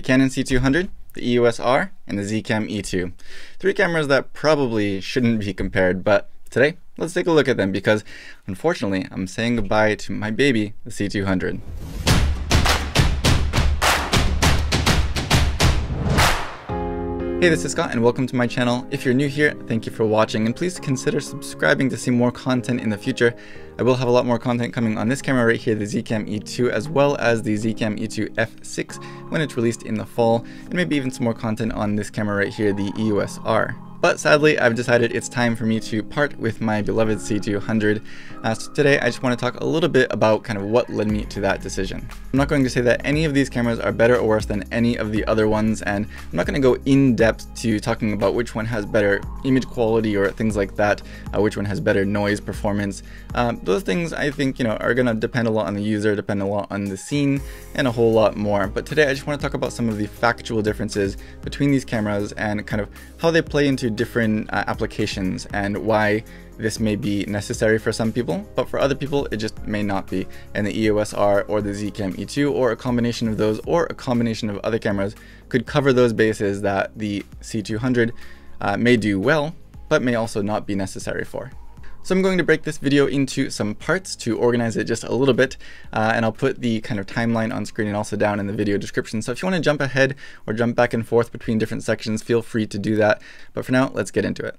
the Canon C200, the EOS R, and the Zcam E2. Three cameras that probably shouldn't be compared, but today, let's take a look at them because unfortunately, I'm saying goodbye to my baby, the C200. Hey, this is Scott and welcome to my channel. If you're new here, thank you for watching and please consider subscribing to see more content in the future. I will have a lot more content coming on this camera right here, the Zcam E2, as well as the Zcam E2 F6 when it's released in the fall, and maybe even some more content on this camera right here, the EOS R. But sadly, I've decided it's time for me to part with my beloved C200. Uh, so today, I just want to talk a little bit about kind of what led me to that decision. I'm not going to say that any of these cameras are better or worse than any of the other ones, and I'm not going to go in depth to talking about which one has better image quality or things like that, uh, which one has better noise performance. Um, those things I think you know are going to depend a lot on the user, depend a lot on the scene, and a whole lot more. But today, I just want to talk about some of the factual differences between these cameras and kind of how they play into different uh, applications and why this may be necessary for some people, but for other people it just may not be. And the EOS R or the Zcam E2 or a combination of those or a combination of other cameras could cover those bases that the C200 uh, may do well, but may also not be necessary for. So I'm going to break this video into some parts to organize it just a little bit, uh, and I'll put the kind of timeline on screen and also down in the video description. So if you want to jump ahead or jump back and forth between different sections, feel free to do that. But for now, let's get into it.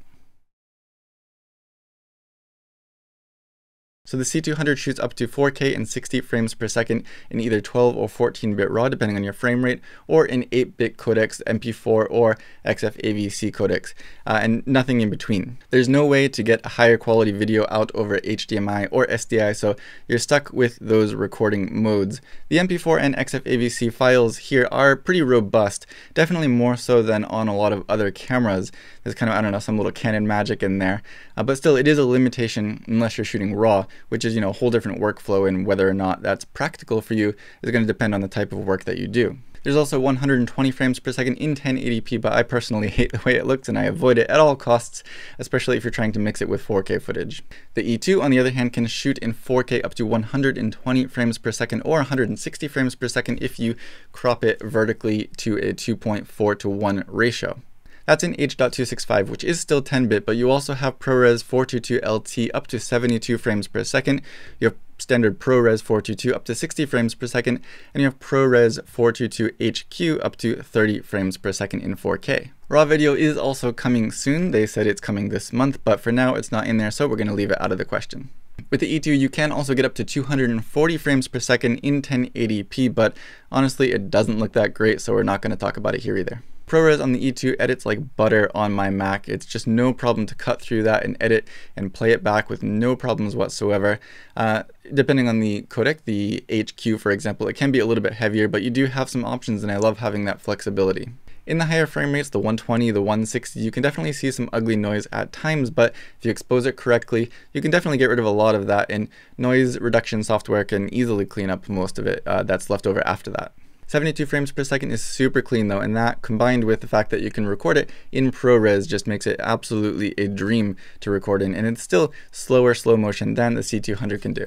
So the C200 shoots up to 4K and 60 frames per second in either 12 or 14-bit RAW depending on your frame rate, or in 8-bit codecs, MP4 or XFAVC codecs, uh, and nothing in between. There's no way to get a higher quality video out over HDMI or SDI, so you're stuck with those recording modes. The MP4 and XFAVC files here are pretty robust, definitely more so than on a lot of other cameras. There's kind of, I don't know, some little Canon magic in there, uh, but still it is a limitation unless you're shooting RAW, which is, you know, a whole different workflow and whether or not that's practical for you is going to depend on the type of work that you do. There's also 120 frames per second in 1080p, but I personally hate the way it looks and I avoid it at all costs, especially if you're trying to mix it with 4K footage. The E2, on the other hand, can shoot in 4K up to 120 frames per second or 160 frames per second if you crop it vertically to a 2.4 to 1 ratio. That's in H.265, which is still 10-bit, but you also have ProRes 422 LT up to 72 frames per second. You have standard ProRes 422 up to 60 frames per second, and you have ProRes 422 HQ up to 30 frames per second in 4K. Raw video is also coming soon. They said it's coming this month, but for now it's not in there, so we're going to leave it out of the question. With the E2, you can also get up to 240 frames per second in 1080p, but honestly, it doesn't look that great, so we're not going to talk about it here either. ProRes on the E2 edits like butter on my Mac. It's just no problem to cut through that and edit and play it back with no problems whatsoever. Uh, depending on the codec, the HQ for example, it can be a little bit heavier, but you do have some options and I love having that flexibility. In the higher frame rates, the 120, the 160, you can definitely see some ugly noise at times, but if you expose it correctly, you can definitely get rid of a lot of that, and noise reduction software can easily clean up most of it uh, that's left over after that. 72 frames per second is super clean though, and that combined with the fact that you can record it in ProRes just makes it absolutely a dream to record in, and it's still slower slow motion than the C200 can do.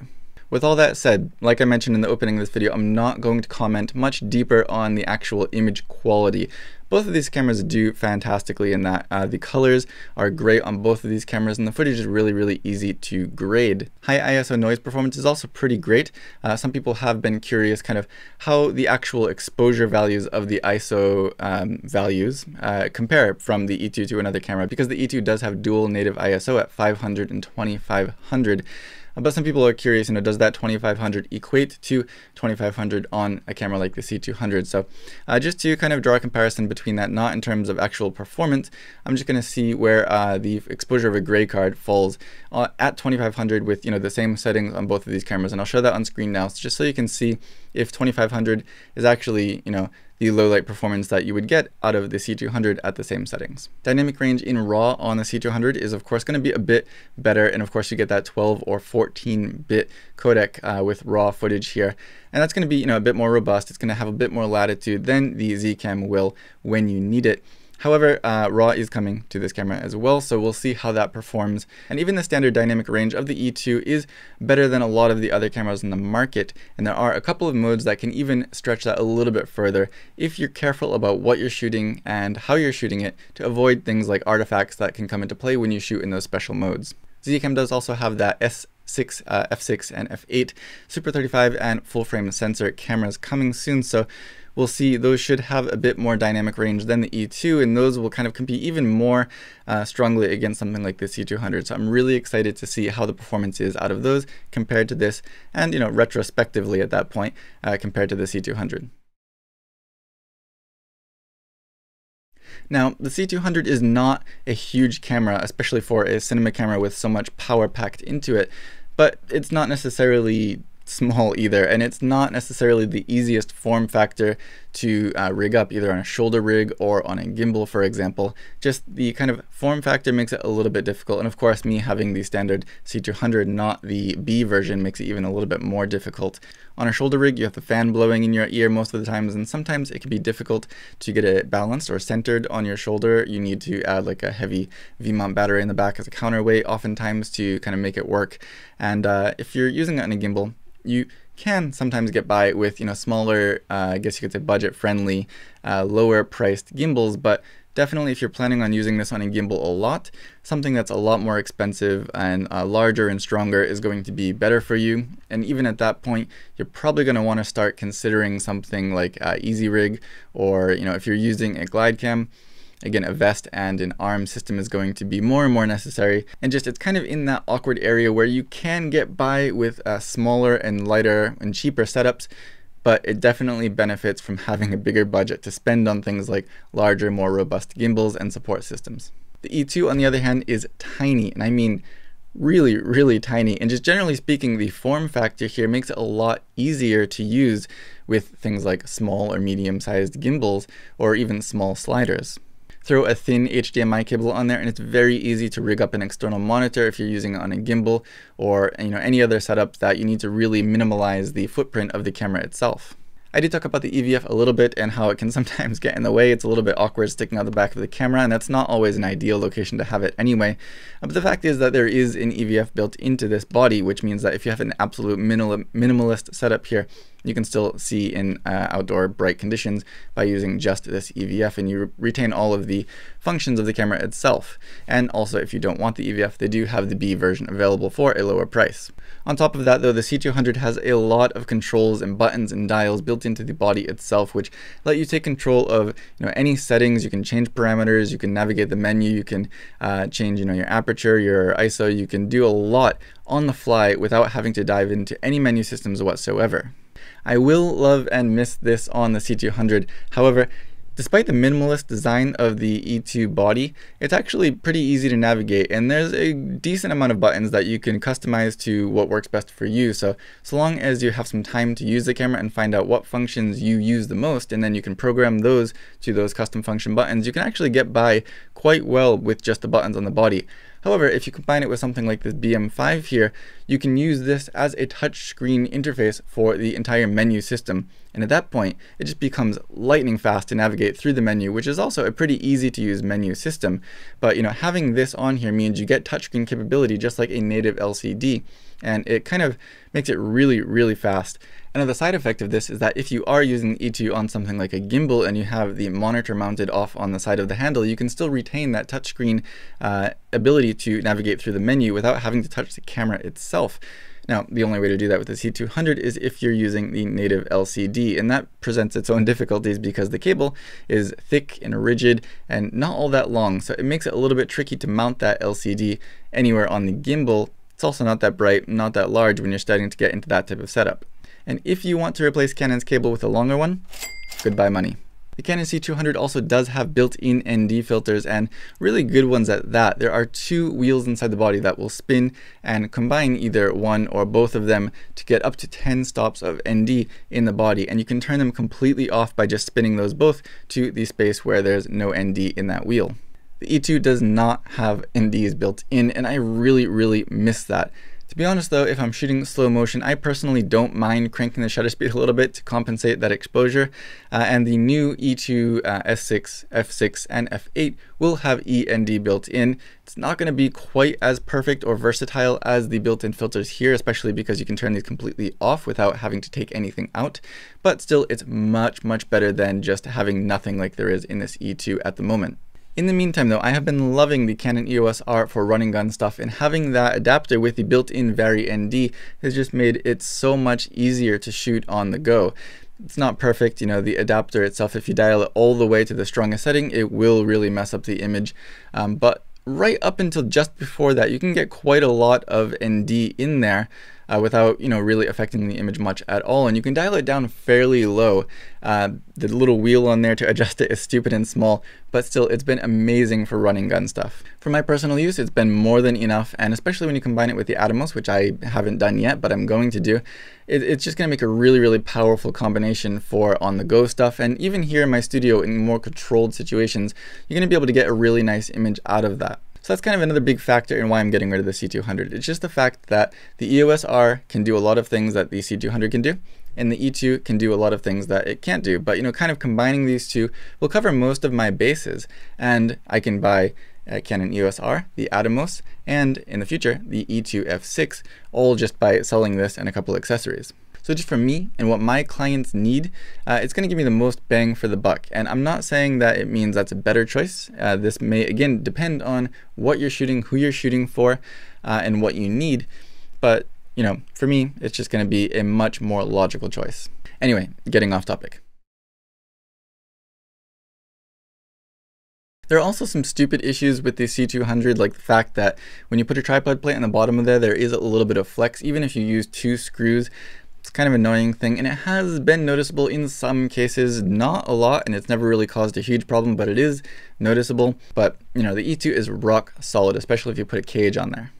With all that said, like I mentioned in the opening of this video, I'm not going to comment much deeper on the actual image quality. Both of these cameras do fantastically in that uh, the colors are great on both of these cameras and the footage is really, really easy to grade. High ISO noise performance is also pretty great. Uh, some people have been curious kind of how the actual exposure values of the ISO um, values uh, compare from the E2 to another camera because the E2 does have dual native ISO at 500 and 2500. But some people are curious, you know, does that 2500 equate to 2500 on a camera like the C200? So uh, just to kind of draw a comparison between that, not in terms of actual performance, I'm just going to see where uh, the exposure of a gray card falls uh, at 2500 with, you know, the same settings on both of these cameras. And I'll show that on screen now, just so you can see if 2500 is actually, you know, the low light performance that you would get out of the C200 at the same settings. Dynamic range in RAW on the C200 is of course going to be a bit better and of course you get that 12 or 14 bit codec uh, with RAW footage here and that's going to be you know a bit more robust, it's going to have a bit more latitude than the Zcam will when you need it. However, uh, RAW is coming to this camera as well, so we'll see how that performs. And even the standard dynamic range of the E2 is better than a lot of the other cameras in the market, and there are a couple of modes that can even stretch that a little bit further if you're careful about what you're shooting and how you're shooting it to avoid things like artifacts that can come into play when you shoot in those special modes. ZCam does also have that S6, uh, F6 and F8 Super 35 and full frame sensor cameras coming soon, so we'll see those should have a bit more dynamic range than the E2, and those will kind of compete even more uh, strongly against something like the C200. So I'm really excited to see how the performance is out of those compared to this, and you know, retrospectively at that point, uh, compared to the C200. Now, the C200 is not a huge camera, especially for a cinema camera with so much power packed into it, but it's not necessarily small either, and it's not necessarily the easiest form factor to uh, rig up either on a shoulder rig or on a gimbal, for example. Just the kind of form factor makes it a little bit difficult, and of course, me having the standard C200, not the B version, makes it even a little bit more difficult. On a shoulder rig, you have the fan blowing in your ear most of the times, and sometimes it can be difficult to get it balanced or centered on your shoulder. You need to add like a heavy V-mount battery in the back as a counterweight, oftentimes to kind of make it work. And uh, if you're using it on a gimbal, you can sometimes get by with you know smaller, uh, I guess you could say budget-friendly, uh, lower-priced gimbals, but definitely if you're planning on using this on a gimbal a lot, something that's a lot more expensive and uh, larger and stronger is going to be better for you. And even at that point, you're probably going to want to start considering something like uh, Easyrig, or you know if you're using a Glidecam, Again, a vest and an arm system is going to be more and more necessary. And just it's kind of in that awkward area where you can get by with uh, smaller and lighter and cheaper setups, but it definitely benefits from having a bigger budget to spend on things like larger, more robust gimbals and support systems. The E2, on the other hand, is tiny, and I mean really, really tiny. And just generally speaking, the form factor here makes it a lot easier to use with things like small or medium sized gimbals or even small sliders throw a thin HDMI cable on there and it's very easy to rig up an external monitor if you're using it on a gimbal or you know any other setup that you need to really minimize the footprint of the camera itself. I did talk about the EVF a little bit and how it can sometimes get in the way. It's a little bit awkward sticking out the back of the camera, and that's not always an ideal location to have it anyway. But the fact is that there is an EVF built into this body, which means that if you have an absolute minimal, minimalist setup here, you can still see in uh, outdoor bright conditions by using just this EVF and you re retain all of the functions of the camera itself. And also if you don't want the EVF, they do have the B version available for a lower price. On top of that though, the C200 has a lot of controls and buttons and dials built into the body itself, which let you take control of you know any settings. You can change parameters, you can navigate the menu, you can uh, change you know your aperture, your ISO, you can do a lot on the fly without having to dive into any menu systems whatsoever. I will love and miss this on the C200. However, Despite the minimalist design of the E2 body, it's actually pretty easy to navigate and there's a decent amount of buttons that you can customize to what works best for you. So, so long as you have some time to use the camera and find out what functions you use the most and then you can program those to those custom function buttons, you can actually get by quite well with just the buttons on the body. However, if you combine it with something like this BM5 here, you can use this as a touchscreen interface for the entire menu system. And at that point, it just becomes lightning fast to navigate through the menu, which is also a pretty easy to use menu system. But you know, having this on here means you get touchscreen capability just like a native LCD. And it kind of makes it really, really fast. And the side effect of this is that if you are using E2 on something like a gimbal and you have the monitor mounted off on the side of the handle, you can still retain that touchscreen uh, ability to navigate through the menu without having to touch the camera itself. Now, the only way to do that with the C200 is if you're using the native LCD, and that presents its own difficulties because the cable is thick and rigid and not all that long, so it makes it a little bit tricky to mount that LCD anywhere on the gimbal. It's also not that bright, not that large when you're starting to get into that type of setup. And if you want to replace Canon's cable with a longer one, goodbye money. The Canon C200 also does have built-in ND filters and really good ones at that. There are two wheels inside the body that will spin and combine either one or both of them to get up to 10 stops of ND in the body and you can turn them completely off by just spinning those both to the space where there's no ND in that wheel. The E2 does not have NDs built in and I really really miss that To be honest though, if I'm shooting slow motion, I personally don't mind cranking the shutter speed a little bit to compensate that exposure. Uh, and the new E2 uh, S6, F6, and F8 will have E and D built in. It's not going to be quite as perfect or versatile as the built-in filters here, especially because you can turn these completely off without having to take anything out. But still, it's much, much better than just having nothing like there is in this E2 at the moment. In the meantime though, I have been loving the Canon EOS R for running gun stuff and having that adapter with the built-in Vari ND has just made it so much easier to shoot on the go. It's not perfect, you know, the adapter itself, if you dial it all the way to the strongest setting, it will really mess up the image. Um, but right up until just before that, you can get quite a lot of ND in there uh, without you know really affecting the image much at all. And you can dial it down fairly low. Uh, the little wheel on there to adjust it is stupid and small, but still it's been amazing for running gun stuff. For my personal use, it's been more than enough, and especially when you combine it with the Atomos, which I haven't done yet, but I'm going to do, it, it's just going to make a really, really powerful combination for on-the-go stuff. And even here in my studio in more controlled situations, you're going to be able to get a really nice image out of that. So that's kind of another big factor in why I'm getting rid of the C200. It's just the fact that the EOS R can do a lot of things that the C200 can do, and the E2 can do a lot of things that it can't do. But you know, kind of combining these two will cover most of my bases, and I can buy a Canon EOS R, the Atomos, and in the future, the E2 F6, all just by selling this and a couple accessories. So just for me and what my clients need, uh, it's going to give me the most bang for the buck. And I'm not saying that it means that's a better choice. Uh, this may, again, depend on what you're shooting, who you're shooting for, uh, and what you need. But, you know, for me, it's just going to be a much more logical choice. Anyway, getting off topic. There are also some stupid issues with the C200, like the fact that when you put a tripod plate on the bottom of there, there is a little bit of flex. Even if you use two screws, it's kind of annoying thing, and it has been noticeable in some cases, not a lot, and it's never really caused a huge problem, but it is noticeable. But, you know, the E2 is rock solid, especially if you put a cage on there.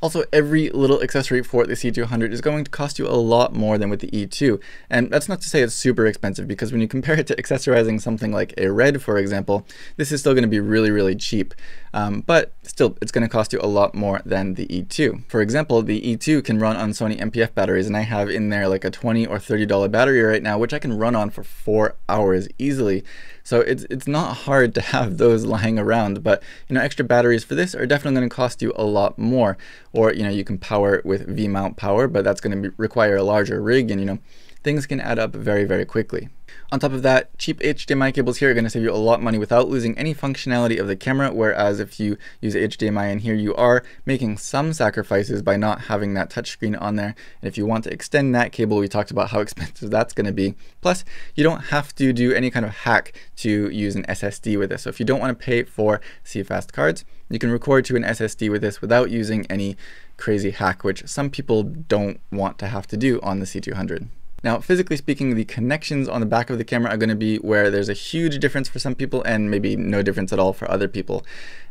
Also, every little accessory for the C200 is going to cost you a lot more than with the E2. And that's not to say it's super expensive, because when you compare it to accessorizing something like a Red, for example, this is still going to be really, really cheap. Um, but still, it's going to cost you a lot more than the E2. For example, the E2 can run on Sony NPF batteries, and I have in there like a 20 or $30 battery right now, which I can run on for four hours easily. So it's, it's not hard to have those lying around, but you know, extra batteries for this are definitely going to cost you a lot more. Or, you know, you can power it with V-mount power, but that's going to require a larger rig and, you know, things can add up very, very quickly. On top of that, cheap HDMI cables here are going to save you a lot of money without losing any functionality of the camera, whereas if you use HDMI in here, you are making some sacrifices by not having that touchscreen on there. And if you want to extend that cable, we talked about how expensive that's going to be. Plus, you don't have to do any kind of hack to use an SSD with this. So if you don't want to pay for CFast cards, you can record to an SSD with this without using any crazy hack, which some people don't want to have to do on the C200. Now, physically speaking, the connections on the back of the camera are going to be where there's a huge difference for some people and maybe no difference at all for other people.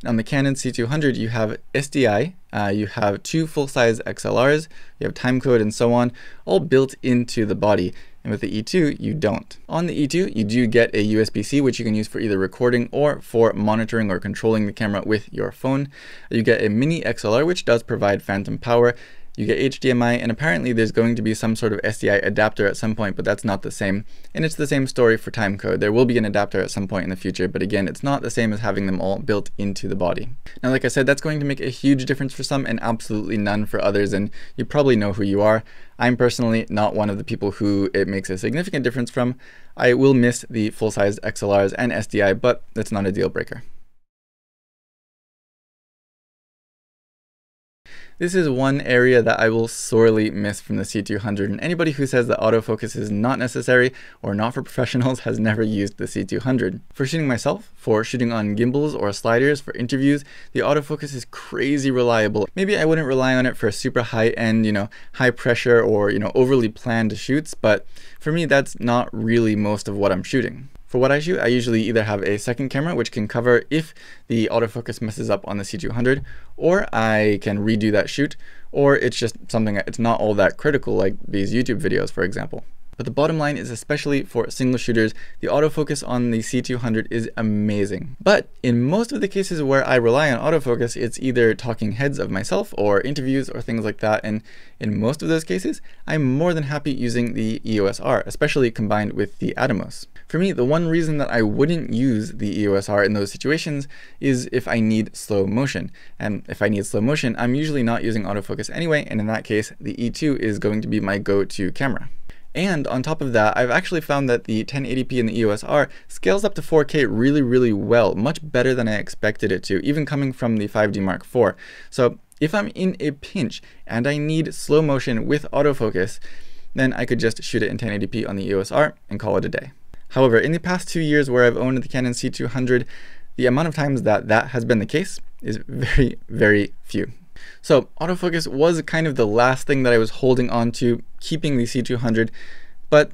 On the Canon C200, you have SDI, uh, you have two full-size XLRs, you have timecode and so on, all built into the body. And with the E2, you don't. On the E2, you do get a USB-C, which you can use for either recording or for monitoring or controlling the camera with your phone. You get a mini XLR, which does provide phantom power, you get HDMI, and apparently there's going to be some sort of SDI adapter at some point, but that's not the same. And it's the same story for timecode. There will be an adapter at some point in the future, but again, it's not the same as having them all built into the body. Now, like I said, that's going to make a huge difference for some and absolutely none for others, and you probably know who you are. I'm personally not one of the people who it makes a significant difference from. I will miss the full-sized XLRs and SDI, but it's not a deal breaker. This is one area that I will sorely miss from the C200 and anybody who says that autofocus is not necessary or not for professionals has never used the C200. For shooting myself, for shooting on gimbals or sliders, for interviews, the autofocus is crazy reliable. Maybe I wouldn't rely on it for super high end, you know, high pressure or, you know, overly planned shoots, but for me that's not really most of what I'm shooting. For what I shoot, I usually either have a second camera which can cover if the autofocus messes up on the C200, or I can redo that shoot, or it's just something it's not all that critical like these YouTube videos, for example. But the bottom line is especially for single shooters, the autofocus on the C200 is amazing. But in most of the cases where I rely on autofocus, it's either talking heads of myself or interviews or things like that. And in most of those cases, I'm more than happy using the EOS R, especially combined with the Atomos. For me, the one reason that I wouldn't use the EOS R in those situations is if I need slow motion. And if I need slow motion, I'm usually not using autofocus anyway, and in that case, the E2 is going to be my go-to camera. And on top of that, I've actually found that the 1080p in the EOS R scales up to 4K really, really well, much better than I expected it to, even coming from the 5D Mark IV. So if I'm in a pinch and I need slow motion with autofocus, then I could just shoot it in 1080p on the EOS R and call it a day. However, in the past two years where I've owned the Canon C200, the amount of times that that has been the case is very, very few. So autofocus was kind of the last thing that I was holding on to, keeping the C200, but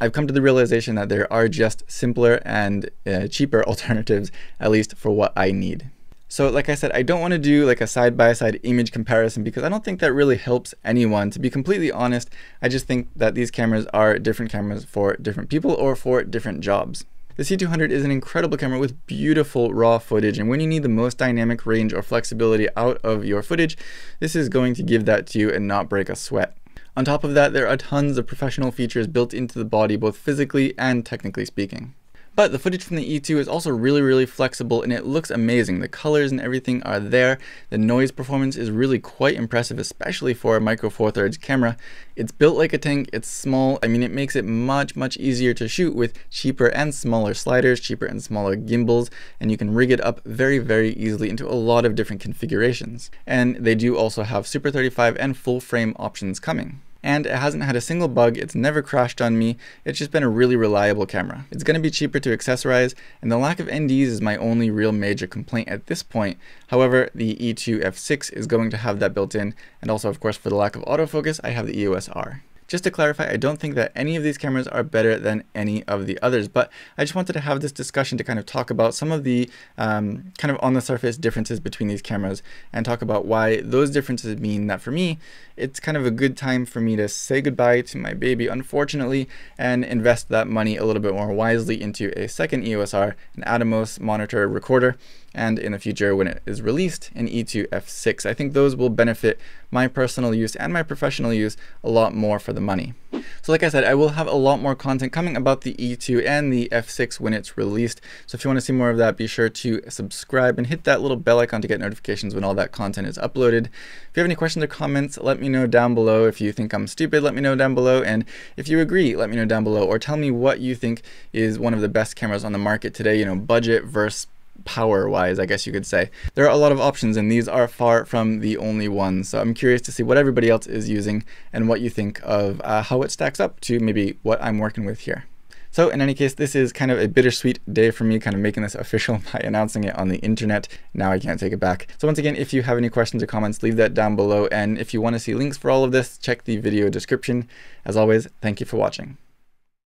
I've come to the realization that there are just simpler and uh, cheaper alternatives, at least for what I need. So like I said, I don't want to do like a side-by-side -side image comparison because I don't think that really helps anyone. To be completely honest, I just think that these cameras are different cameras for different people or for different jobs. The C200 is an incredible camera with beautiful raw footage and when you need the most dynamic range or flexibility out of your footage, this is going to give that to you and not break a sweat. On top of that, there are tons of professional features built into the body both physically and technically speaking. But the footage from the E2 is also really, really flexible and it looks amazing. The colors and everything are there. The noise performance is really quite impressive, especially for a micro four thirds camera. It's built like a tank, it's small. I mean, it makes it much, much easier to shoot with cheaper and smaller sliders, cheaper and smaller gimbals, and you can rig it up very, very easily into a lot of different configurations. And they do also have Super 35 and full frame options coming and it hasn't had a single bug, it's never crashed on me, it's just been a really reliable camera. It's going to be cheaper to accessorize, and the lack of NDs is my only real major complaint at this point. However, the E2 F6 is going to have that built in, and also of course for the lack of autofocus, I have the EOS R. Just to clarify, I don't think that any of these cameras are better than any of the others, but I just wanted to have this discussion to kind of talk about some of the um, kind of on the surface differences between these cameras and talk about why those differences mean that for me, it's kind of a good time for me to say goodbye to my baby, unfortunately, and invest that money a little bit more wisely into a second EOS R, an Atomos monitor recorder, and in the future when it is released in E2 F6. I think those will benefit my personal use and my professional use a lot more for the money. So like I said, I will have a lot more content coming about the E2 and the F6 when it's released. So if you want to see more of that, be sure to subscribe and hit that little bell icon to get notifications when all that content is uploaded. If you have any questions or comments, let me know down below. If you think I'm stupid, let me know down below. And if you agree, let me know down below or tell me what you think is one of the best cameras on the market today, you know, budget versus power wise, I guess you could say. There are a lot of options and these are far from the only ones. So I'm curious to see what everybody else is using and what you think of uh, how it stacks up to maybe what I'm working with here. So in any case, this is kind of a bittersweet day for me, kind of making this official by announcing it on the internet. Now I can't take it back. So once again, if you have any questions or comments, leave that down below. And if you want to see links for all of this, check the video description. As always, thank you for watching.